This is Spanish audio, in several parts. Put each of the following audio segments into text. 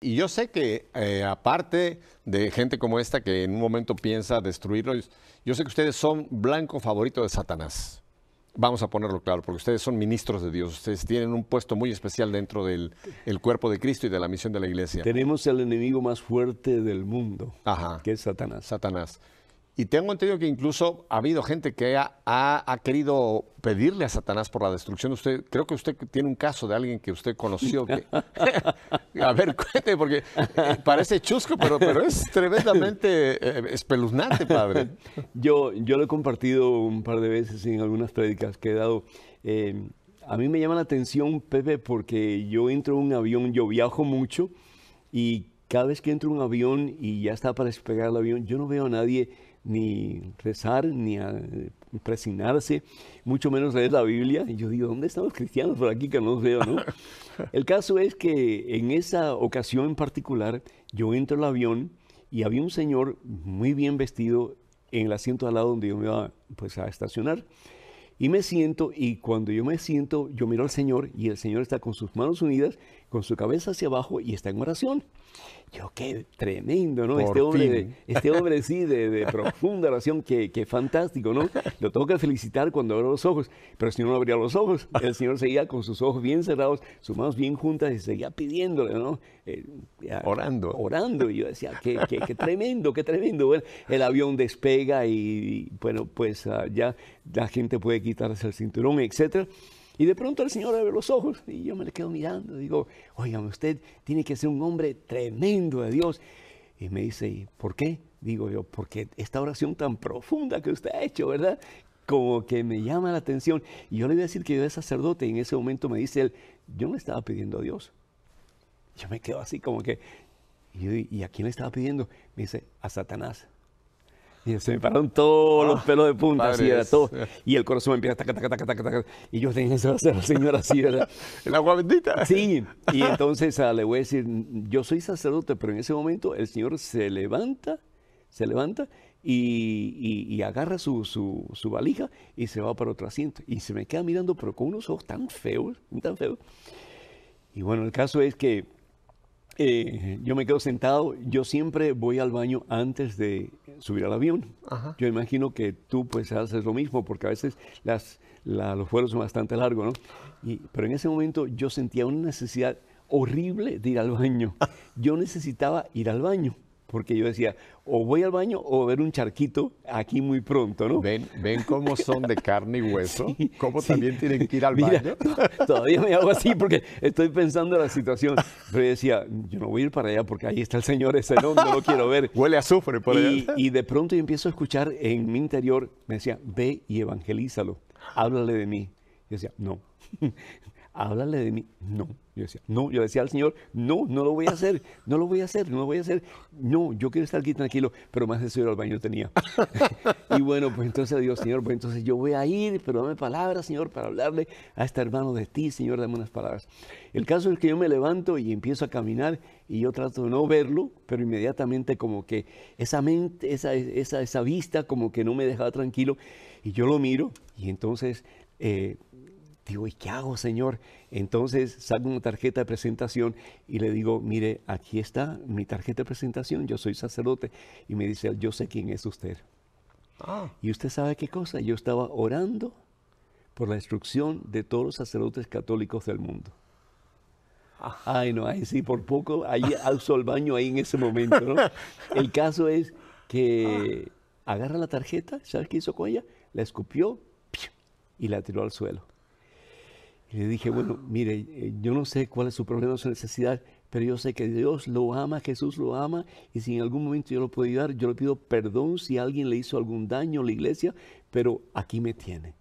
Y yo sé que eh, aparte de gente como esta que en un momento piensa destruirlo, yo sé que ustedes son blanco favorito de Satanás. Vamos a ponerlo claro, porque ustedes son ministros de Dios, ustedes tienen un puesto muy especial dentro del el cuerpo de Cristo y de la misión de la iglesia. Tenemos el enemigo más fuerte del mundo, Ajá. que es Satanás. Satanás. Y tengo entendido que incluso ha habido gente que ha, ha- ha querido pedirle a Satanás por la destrucción de usted. Creo que usted tiene un caso de alguien que usted conoció. Que... a ver, cuente, porque eh, parece chusco, pero, pero es tremendamente eh, espeluznante, padre. Yo, yo lo he compartido un par de veces en algunas prédicas que he dado. Eh, a mí me llama la atención, Pepe, porque yo entro en un avión, yo viajo mucho y cada vez que entro en un avión y ya está para despegar el avión, yo no veo a nadie ni rezar, ni a, eh, presionarse, mucho menos leer la Biblia. Y yo digo, ¿dónde están los cristianos por aquí que no los veo, no? El caso es que en esa ocasión en particular, yo entro al avión y había un señor muy bien vestido en el asiento al lado donde yo me iba pues, a estacionar. Y me siento, y cuando yo me siento, yo miro al Señor y el Señor está con sus manos unidas, con su cabeza hacia abajo y está en oración. Yo, qué tremendo, ¿no? Por Este hombre, de- este hombre sí, de, de profunda oración, qué, qué fantástico, ¿no? Lo tengo que felicitar cuando abro los ojos, pero si no no abría los ojos, el Señor seguía con sus ojos bien cerrados, sus manos bien juntas y seguía pidiéndole, ¿no? Eh, ya, Orando. Orando, y yo decía, qué, qué- qué tremendo, qué tremendo. Bueno, el avión despega y, bueno, pues ah, ya la gente puede quitarse el cinturón, etcétera. Y de pronto el Señor abre los ojos y yo me le quedo mirando. Digo, oigan, usted tiene que ser un hombre tremendo de Dios. Y me dice, ¿y por qué? Digo yo, porque esta oración tan profunda que usted ha hecho, ¿verdad? Como que me llama la atención. Y yo le voy a decir que yo era sacerdote y en ese momento me dice él, yo no le estaba pidiendo a Dios. Yo me quedo así como que, y, ¿y a quién le estaba pidiendo? Me dice, a Satanás. Y se me pararon todos los pelos de punta, así era todo. Y el corazón me empieza taca, taca, taca, taca, taca. Y yo tenía que hacer al Señor así, ¿verdad? El agua bendita. Sí, y entonces ah, le voy a decir, yo soy sacerdote, pero en ese momento el Señor se levanta, se levanta y, y- y agarra su, su- su valija y se va para otro asiento. Y se me queda mirando, pero con unos ojos tan feos, tan feos. Y bueno, el caso es que eh, yo me quedo sentado, yo siempre voy al baño antes de subir al avión. Ajá. Yo imagino que tú pues haces lo mismo, porque a veces las, la- los vuelos son bastante largos, ¿no? Y- pero en ese momento yo sentía una necesidad horrible de ir al baño. Yo necesitaba ir al baño, porque yo decía, o voy al baño o ver un charquito aquí muy pronto, ¿no? ¿Ven, ven cómo son de carne y hueso, Sí, cómo sí. también tienen que ir al Mira, baño. to- Todavía me hago así porque estoy pensando en la situación. Pero yo decía, yo no voy a ir para allá porque ahí está el Señor, ese no, no lo quiero ver. Huele a azufre por Y, allá. y de pronto yo empiezo a escuchar en mi interior, me decía, ve y evangelízalo, háblale de mí. Yo decía, no, háblale de mí, no. Yo decía, no, yo decía al Señor, no, no lo voy a hacer, no lo voy a hacer, no lo voy a hacer. No, yo quiero estar aquí tranquilo, pero más deseo ir al baño tenía. y bueno, pues entonces digo, Señor, pues entonces yo voy a ir, pero dame palabras, Señor, para hablarle a este hermano de ti, Señor, dame unas palabras. El caso es que yo me levanto y empiezo a caminar y yo trato de no verlo, pero inmediatamente como que esa mente, esa, esa, esa vista como que no me dejaba tranquilo y yo lo miro y entonces eh, digo, ¿y qué hago, Señor? Entonces saco una tarjeta de presentación y le digo, mire, aquí está mi tarjeta de presentación, yo soy sacerdote. Y me dice, yo sé quién es usted. Ah, Y usted sabe qué cosa, yo estaba orando por la instrucción de todos los sacerdotes católicos del mundo. Ay, no, ahí sí, por poco, ahí alzo el baño ahí en ese momento, ¿no? El caso es que agarra la tarjeta, ¿sabes qué hizo con ella? La escupió y la tiró al suelo. Y le dije, bueno, mire, eh, yo no sé cuál es su problema, su necesidad, pero yo sé que Dios lo ama, Jesús lo ama, y si en algún momento yo lo puedo ayudar, yo le pido perdón si alguien le hizo algún daño a la iglesia, pero aquí me tiene.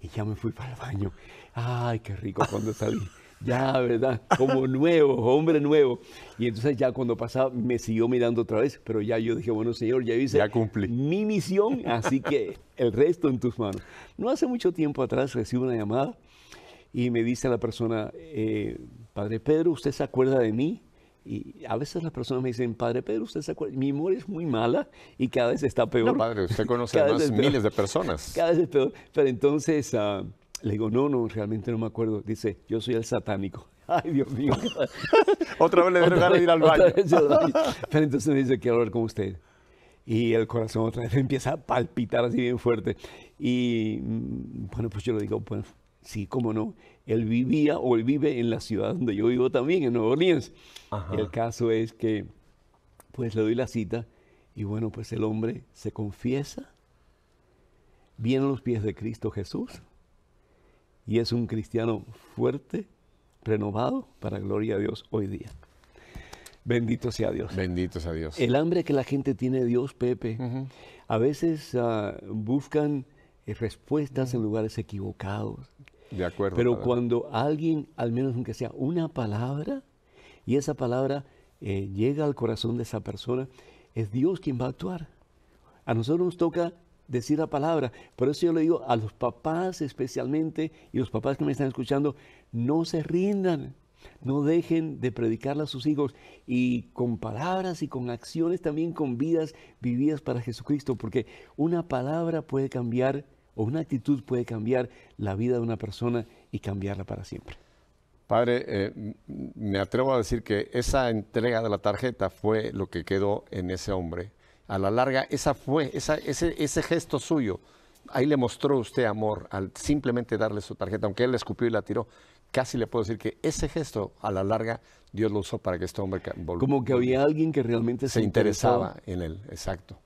Y ya me fui para el baño. Ay, qué rico cuando salí. Ya, ¿verdad? Como nuevo, hombre nuevo. Y entonces ya cuando pasaba me siguió mirando otra vez, pero ya yo dije, bueno, Señor, ya hice Ya cumplí. mi misión, así que el resto en tus manos. No hace mucho tiempo atrás recibo una llamada y me dice la persona, eh, Padre Pedro, ¿usted se acuerda de mí? Y a veces las personas me dicen, Padre Pedro, ¿usted se acuerda? Mi memoria es muy mala y cada vez está peor. no, padre, usted conoce además miles de personas. Cada vez es peor. Pero entonces ah, le digo, no, no, realmente no me acuerdo. Dice, yo soy el satánico. Ay, Dios mío. Otra vez le dieron ganas de ir baño. Al baño. Pero entonces me dice, quiero hablar con usted. Y el corazón otra vez empieza a palpitar así bien fuerte. Y mm, bueno, pues yo le digo, bueno, sí, cómo no. Él vivía o él vive en la ciudad donde yo vivo también, en Nueva Orleans. Ajá. El caso es que, pues le doy la cita y bueno, pues el hombre se confiesa, viene a los pies de Cristo Jesús y es un cristiano fuerte, renovado para gloria a Dios hoy día. Bendito sea Dios. Bendito sea Dios. El hambre que la gente tiene de Dios, Pepe, a veces ah, buscan eh, respuestas en lugares equivocados. De acuerdo. Pero padre. cuando alguien, al menos aunque sea una palabra, y esa palabra eh, llega al corazón de esa persona, es Dios quien va a actuar. A nosotros nos toca decir la palabra. Por eso yo le digo a los papás especialmente, y los papás que me están escuchando, no se rindan. No dejen de predicarle a sus hijos y con palabras y con acciones también con vidas vividas para Jesucristo, porque una palabra puede cambiar o una actitud puede cambiar la vida de una persona y cambiarla para siempre. Padre, eh, me atrevo a decir que esa entrega de la tarjeta fue lo que quedó en ese hombre. A la larga, esa fue, esa, ese, ese gesto suyo, ahí le mostró usted amor al simplemente darle su tarjeta, aunque él la escupió y la tiró. Casi le puedo decir que ese gesto, a la larga, Dios lo usó para que este hombre ca- vol- Como que había alguien que realmente se interesaba. interesaba en él. Exacto.